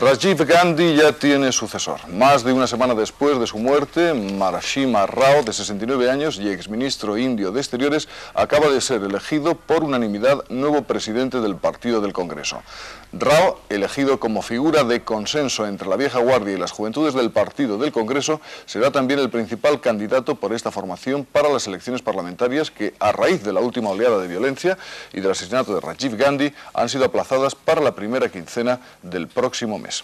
Rajiv Gandhi ya tiene sucesor. Más de una semana después de su muerte, Marashima Rao, de 69 años y exministro indio de Exteriores, acaba de ser elegido por unanimidad nuevo presidente del Partido del Congreso. Rao, elegido como figura de consenso entre la vieja guardia y las juventudes del Partido del Congreso, será también el principal candidato por esta formación para las elecciones parlamentarias que, a raíz de la última oleada de violencia y del asesinato de Rajiv Gandhi, han sido aplazadas para la primera quincena del próximo mes mes.